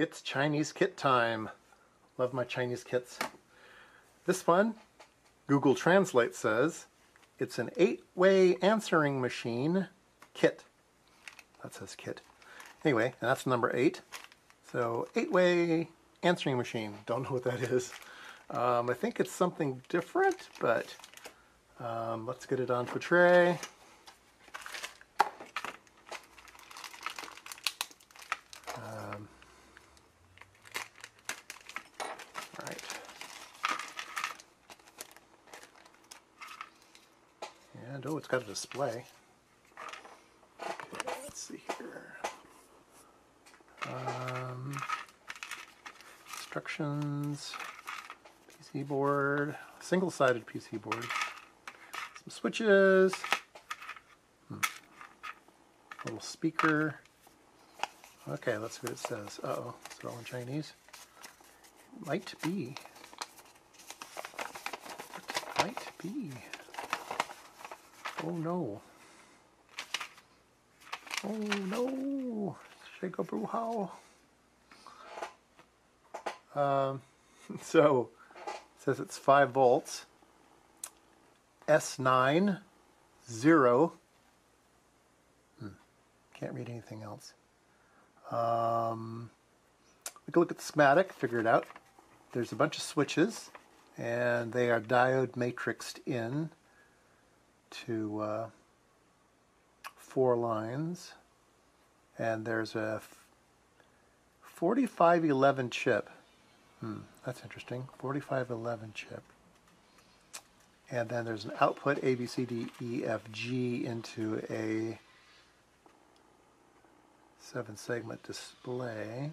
It's Chinese kit time. Love my Chinese kits. This one, Google Translate says, it's an eight-way answering machine kit. That says kit. Anyway, that's number eight. So eight-way answering machine. Don't know what that is. Um, I think it's something different, but um, let's get it onto a tray. Um, right. A display. Let's see here. Um, instructions, PC board, single-sided PC board, some switches, hmm. little speaker. Okay, let's see what it says. Uh-oh, it's all in Chinese. Might be. Might be? Oh no. Oh no. Shake a brew. Um, so it says it's 5 volts. S9 0. Hmm. Can't read anything else. Um, we can look at the schematic, figure it out. There's a bunch of switches, and they are diode matrixed in to uh, four lines. And there's a 4511 chip. Hmm, that's interesting. 4511 chip. And then there's an output A, B, C, D, E, F, G into a seven segment display.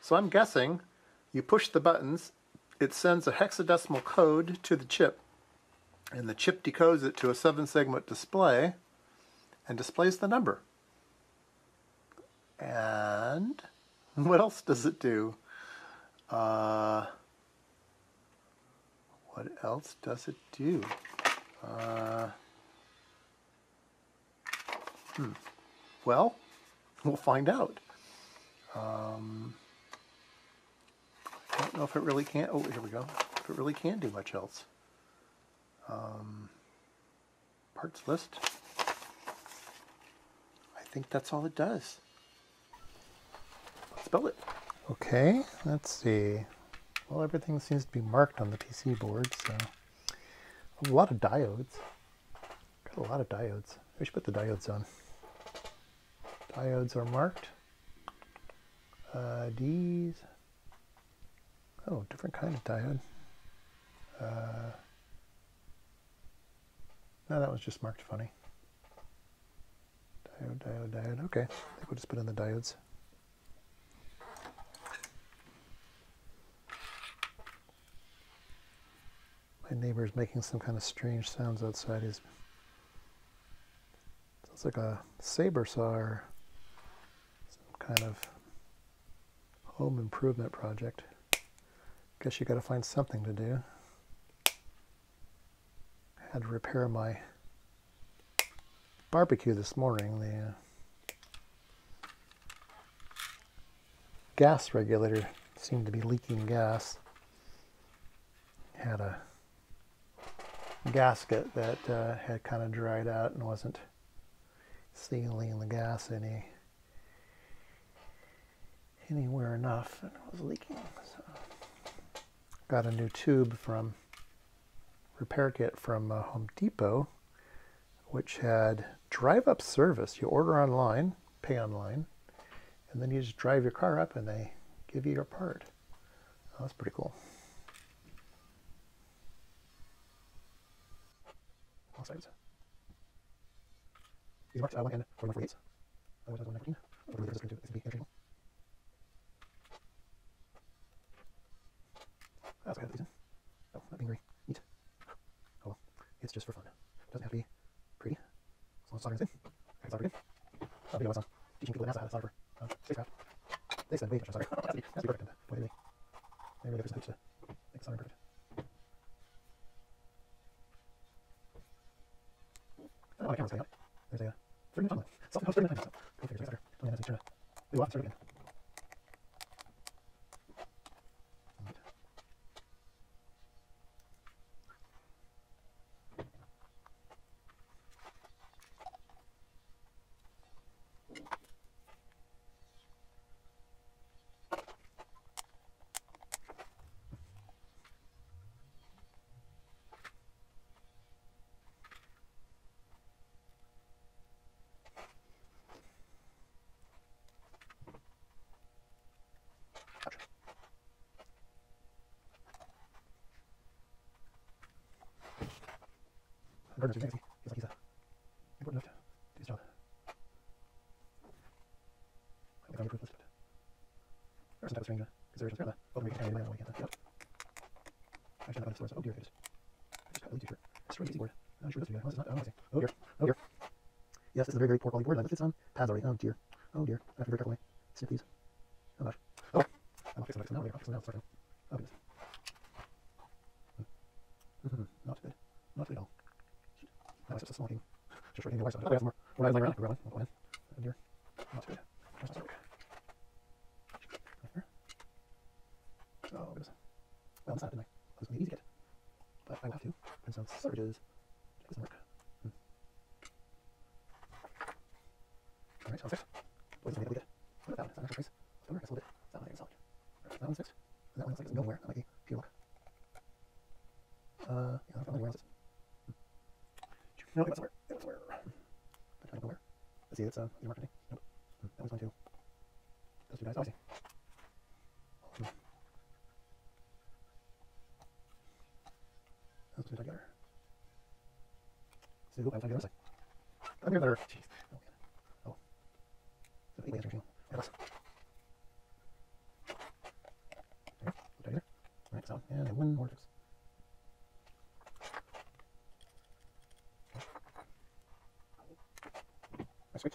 So I'm guessing you push the buttons, it sends a hexadecimal code to the chip, and the chip decodes it to a seven segment display and displays the number. And what else does it do? Uh, what else does it do? Uh, hmm. Well, we'll find out. Um, I don't know if it really can't. Oh, here we go. If it really can do much else. Um, parts list. I think that's all it does. Let's build it. Okay, let's see. Well, everything seems to be marked on the PC board, so a lot of diodes. Got a lot of diodes. I should put the diodes on diodes are marked. Uh, oh, different kind of diode. Uh, no, that was just marked funny. Diode, diode, diode. Okay, I think we'll just put in the diodes. My neighbor is making some kind of strange sounds outside. He's sounds like a saber saw or some kind of home improvement project. Guess you got to find something to do. Had to repair my barbecue this morning. The uh, gas regulator seemed to be leaking gas. Had a gasket that uh, had kind of dried out and wasn't sealing the gas any anywhere enough and it was leaking. So got a new tube from repair kit from uh, Home Depot which had drive up service. You order online, pay online, and then you just drive your car up and they give you your part. Oh, that's pretty cool. These marks, one end, 4148. Otherwise, 119. Over the to be. That's kind of reason. Oh, not being well, it's just for fun. It doesn't have to be pretty. As long as soldering's in. I can solder in. I'll be on teaching people in NASA how to solder for uh, spacecraft. They said way too much on that's, that's perfect. And boy, they, they really some to make soldering perfect. Oh, my camera's cutting out. There's a uh, 30 minutes on the self-imposed 30 minutes. So, go figure, solder. 20 minutes, turn it. Ooh, I'll have to start again. Gardner's legacy. Feels like he's uh, important enough to do his job. I think I'm approved list, but there type of strange considerations. The them can anyway, I. I should have the stores. Oh dear, goodness. I just got a lead t-shirt. Destroy easy board. I'm sure this is. Oh, this is not. Oh, I see. Oh dear. Oh dear. Yes, this is a very, very poor quality board. I it on pads already. Oh dear. Oh dear. I have to be very careful. these. Oh gosh. Oh. Not it. I'm not fixing it now. It's starting. Oh goodness. Mm-hmm. Not good. Not good at all. That was just a small. Just game. Why so? Oh, I have some more. More laying around. Go around. Go in. Oh dear. Not good. That's not good. Right here. Oh goodness. Well, I'm sad, didn't I? That was an easy get. But I will have to. And some surges. Check this out. Hmm. Alright, sounds fixed. Boy, this is gonna be good. What about that one? Is that an actual trace? Let's go over. Guess a little bit. That one I think is solid. Alright, that one's fixed. And that one looks like it's nowhere. That might be pure luck. Uh, yeah. Hmm. No, it went somewhere. It went somewhere. I don't know where. Let's see, it's uh, your marketing. Nope. Hmm. That was going to. Those two guys. Oh, I see. Hmm. Those two together. So, I was trying to get on this side. Come here, there. Jeez. Oh, man. Oh. So, eight way answering machine. Yeah, let's. There. Put that here. Right, so, and then one more fix.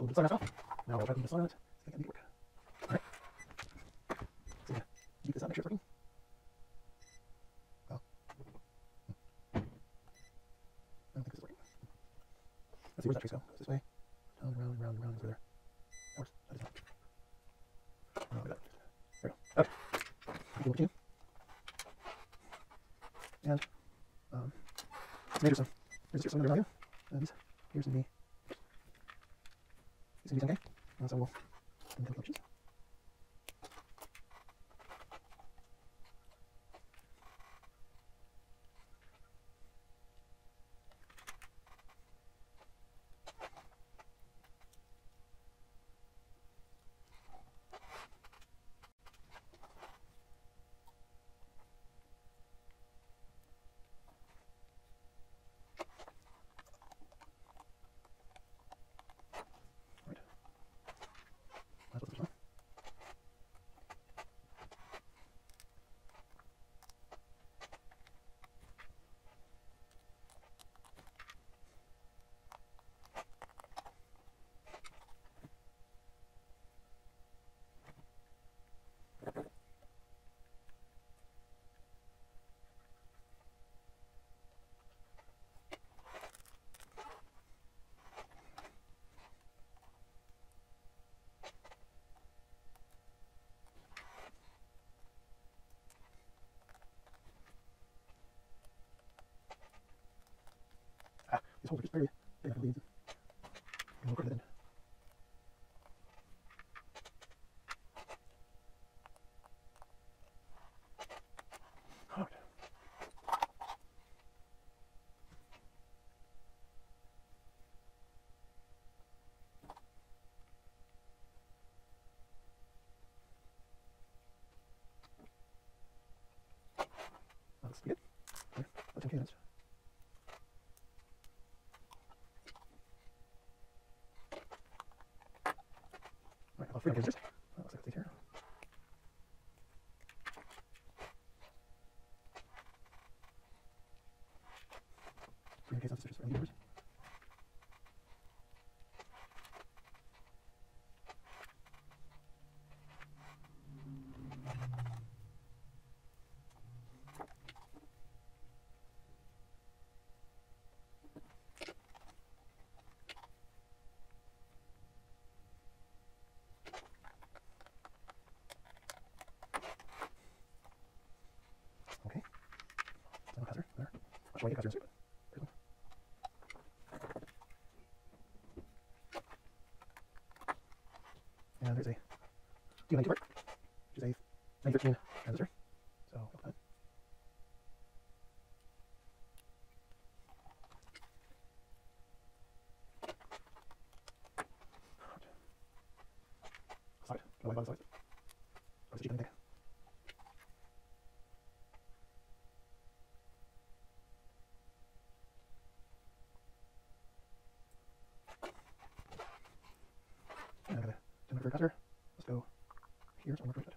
Little bit of sun off. Now I'll try to the sun on it. See if I can make it work. Alright. So yeah, keep this on, make sure it's working. I don't think this is working. Let's see, where's that trace go? This way. Round, round, round, round, over there. That works. That is not. There we go. Okay. It working. And, um, maybe some, here's some other value. These, here's the these are these okay. And so we'll do the calculations. Right. That's what this one. Ah, these holes are just very big enough to lead. And we'll put it in. Alright. That looks good. There, that's okay, that's Right, I'll free visitors. That looks like it's here. Free case officers for any members. Okay. Someone has her there. You uh, Jennifer Cutter. Let's go. Here's one more person.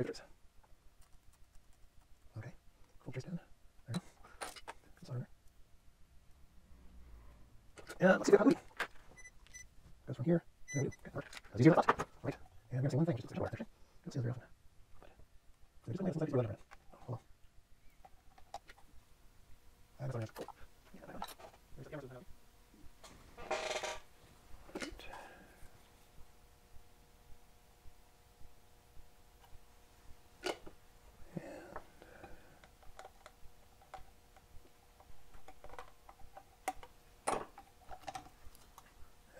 Okay, cool trace down. There. On there. Yeah, let's see what happens. Goes from here. We go. Okay. That's easier than I thought. Right. And I'm gonna say one thing, just to show actually. Don't see this very often. Something else inside these red Oh, hold on. That is something else. Cool. Yeah, that one. There's the camera system.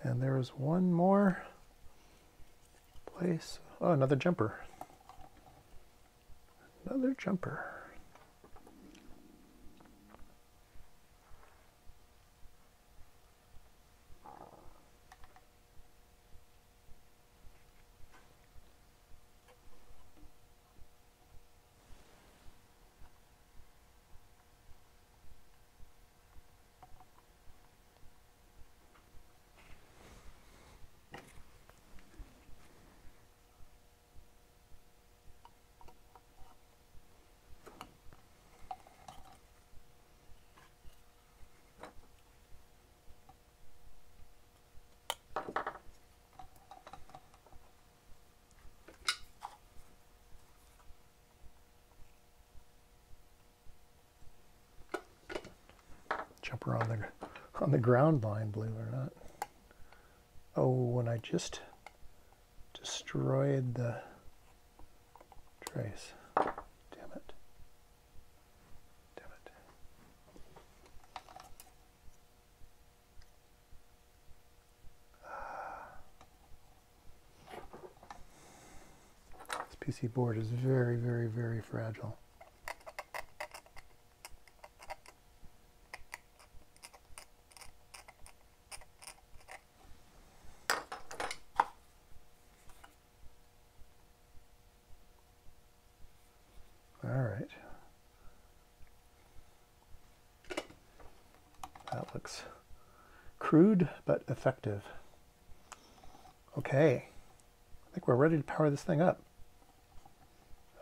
And there is one more place. Oh, another jumper. Another jumper. Jumper on the on the ground line, believe it or not. Oh, when I just destroyed the trace. Damn it. Damn it. Ah. This PC board is very, very, very fragile. All right. That looks crude but effective. Okay. I think we're ready to power this thing up.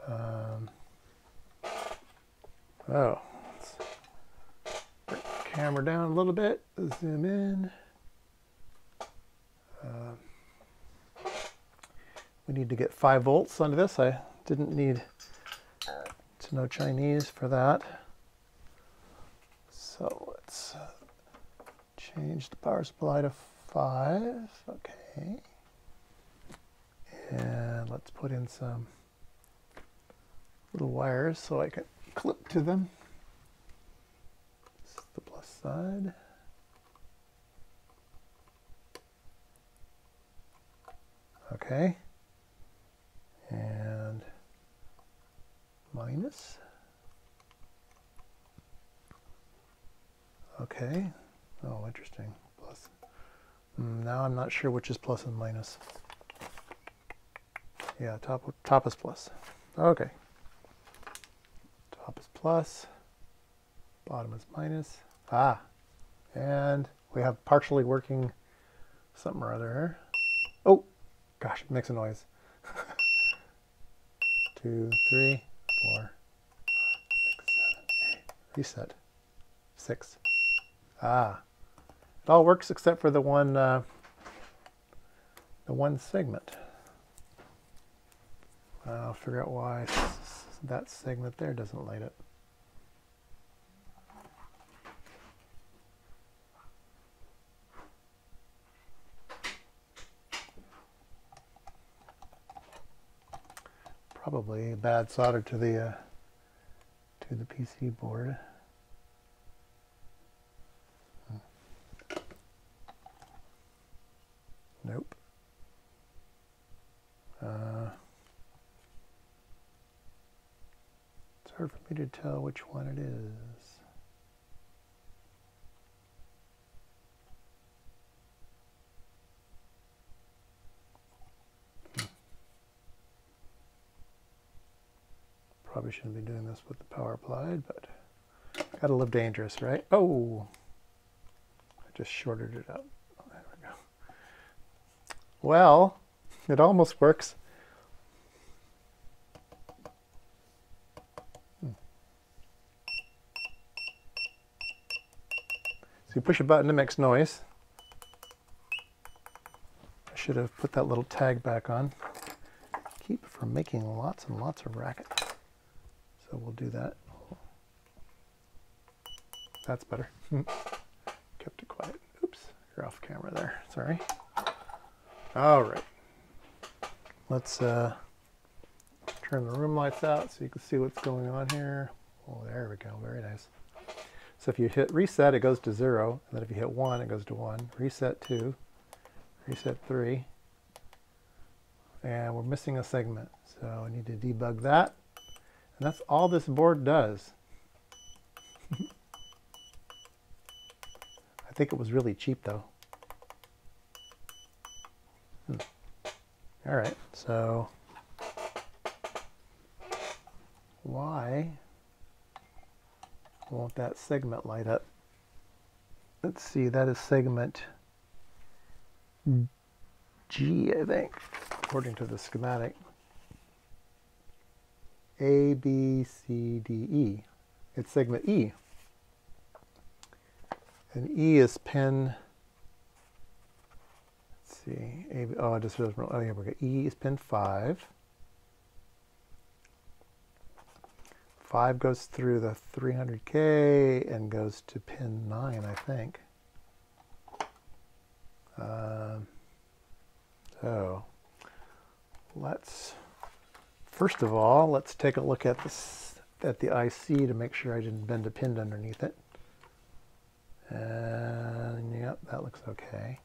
Um, oh, let's the camera down a little bit, zoom in. Um, we need to get 5 volts onto this. I didn't need to know Chinese for that. So let's uh, change the power supply to 5. Okay. And let's put in some little wires so I can clip to them. This is the plus side. Okay. And minus. Okay. Oh, interesting. Plus. Mm, Now I'm not sure which is plus and minus. Yeah, top top is plus. Okay. Top is plus. Bottom is minus. Ah, and we have partially working something or other here. Oh, gosh, it makes a noise. Two, three, four, five, six, seven, eight. Reset. Six. Ah, it all works except for the one, uh, the one segment. I'll figure out why that segment there doesn't light it. Probably a bad solder to the uh, to the PC board. Nope. Uh, it's hard for me to tell which one it is. Probably shouldn't be doing this with the power applied, but gotta live dangerous, right? Oh, I just shorted it out. There we go. Well, it almost works. So you push a button, it makes noise. I should have put that little tag back on. Keep from making lots and lots of racket. So we'll do that. That's better. Kept it quiet. Oops, you're off camera there. Sorry. All right. Let's uh, turn the room lights out so you can see what's going on here. Oh, there we go. Very nice. So if you hit reset, it goes to zero. And then if you hit one, it goes to one. Reset two. Reset three. And we're missing a segment. So I need to debug that. And that's all this board does. I think it was really cheap though. Hmm. All right, so why won't that segment light up? Let's see, that is segment G, I think, according to the schematic. A, B, C, D, E. It's segment E. And E is pin let's see. A, oh, it just oh, yeah, we go. E is pin 5. 5 goes through the 300K and goes to pin 9, I think. Um, so let's, first of all, let's take a look at this at the IC to make sure I didn't bend a pin underneath it. And yep, that looks okay.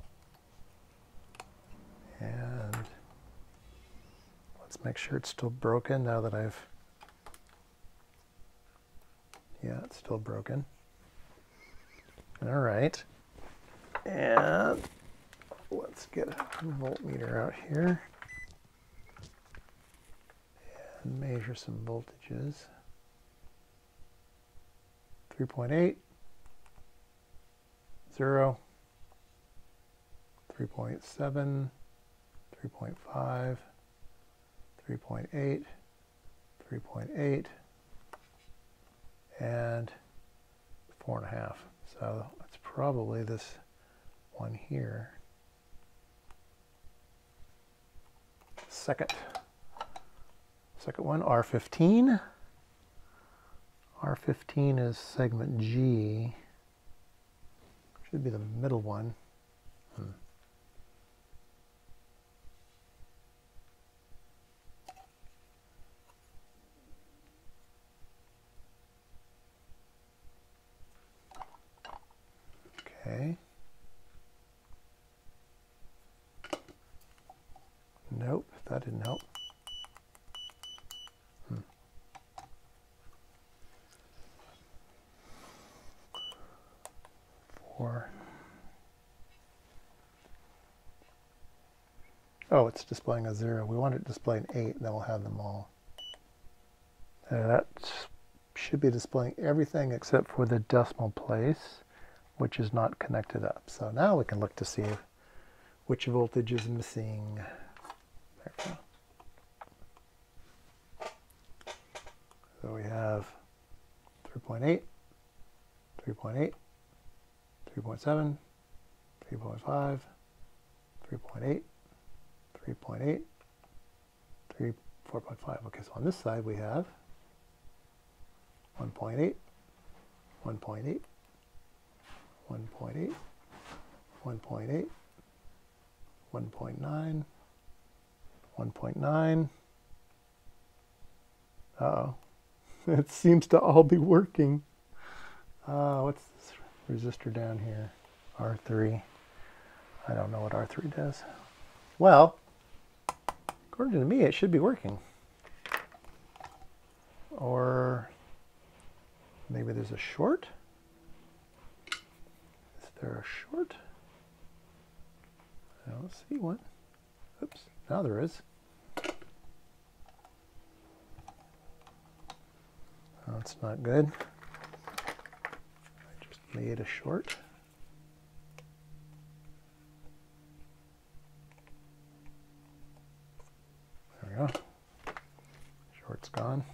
And let's make sure it's still broken now that I've, yeah, it's still broken. All right. And let's get a voltmeter out here. And measure some voltages. 3.8, 0, 3.7, 3.5, 3.8, 3.8, and 4.5. So it's probably this one here. Second, second one, R15. R15 is segment G. Should be the middle one. Okay. Nope, that didn't help. Hmm. Four. Oh, it's displaying a zero. We want it displaying eight, and then we'll have them all. Uh, that should be displaying everything except for the decimal place, which is not connected up. So now we can look to see which voltage is missing. There we go. So we have 3.8, 3.8, 3.7, 3.5, 3.8, 3.8, 3, 4.5. Okay, so on this side we have 1.8, 1.8, 1.8, 1.8, 1.9, 1.9. Uh-oh. It seems to all be working. Uh, what's this resistor down here? R3. I don't know what R3 does. Well, according to me, it should be working. Or maybe there's a short? A short? I don't see one. Oops, now there is. That's not good. I just made a short. There we go. Short's gone.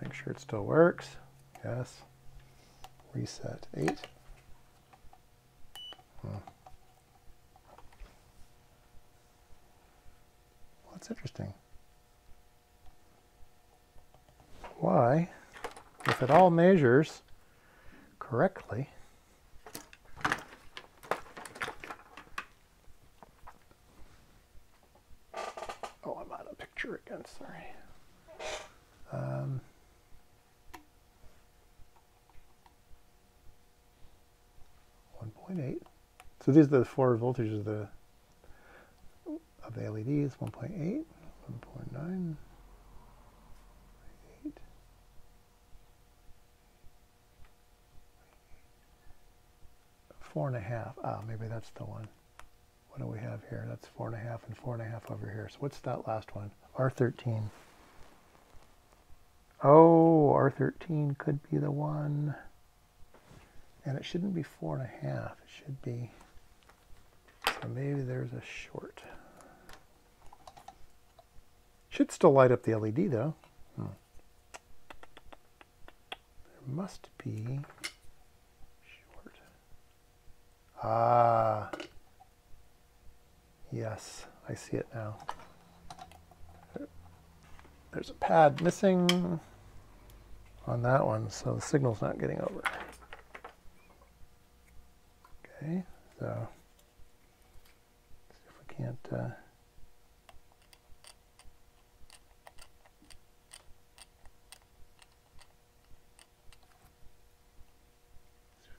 Make sure it still works. Yes. Reset 8. Hmm. Well, that's interesting. Why, if it all measures correctly, oh, I'm out of picture again, sorry. Um, One point eight. So these are the four voltages of the of the LEDs. 1.8, 1.9, eight. Four and a half. Ah, maybe that's the one. What do we have here? That's four and a half and four and a half over here. So what's that last one? R13. Oh, R13 could be the one. And it shouldn't be four and a half. It should be, maybe there's a short. Should still light up the LED though. Hmm. There must be short. Ah. Yes, I see it now. There's a pad missing on that one, so the signal's not getting over. Okay, so see if we can't. Uh,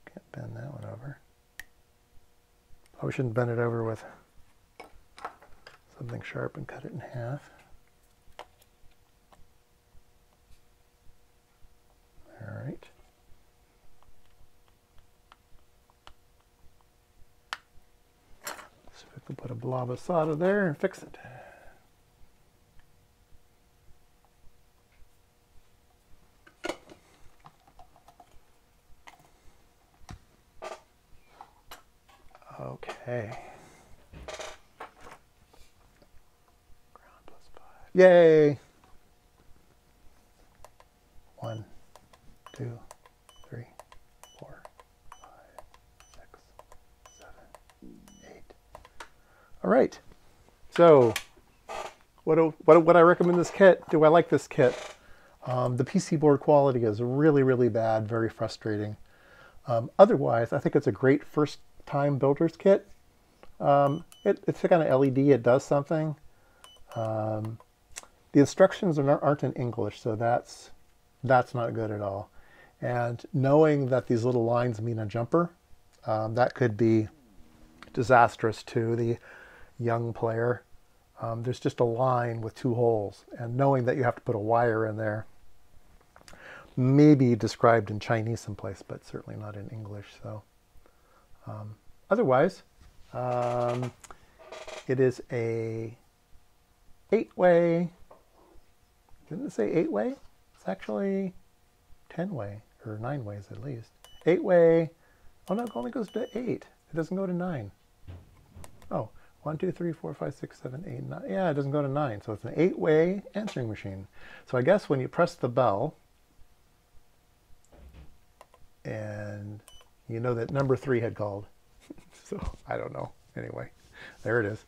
can't bend that one over. Probably shouldn't bend it over with something sharp and cut it in half. All right. So we can put a blob of solder there and fix it. Okay. Yay! One, two, three, four, five, six, seven, eight. All right. So, what do, what would I recommend this kit? Do I like this kit? Um, the PC board quality is really, really bad, very frustrating. Um, otherwise, I think it's a great first time builder's kit. Um, it, it's kind of LED, it does something. Um, the instructions are, aren't in English, so that's, that's not good at all. And knowing that these little lines mean a jumper, um, that could be disastrous to the young player. Um, there's just a line with two holes, and knowing that you have to put a wire in there, maybe described in Chinese someplace, but certainly not in English. So, um, otherwise, um, It is a eight-way. Didn't it say eight-way? It's actually ten-way or nine ways at least. Eight-way. Oh no, it only goes to eight. It doesn't go to nine. Oh, one, two, three, four, five, six, seven, eight, nine. Yeah, it doesn't go to nine. So it's an eight-way answering machine. So I guess when you press the bell, and you know that number three had called. so I don't know. Anyway, there it is.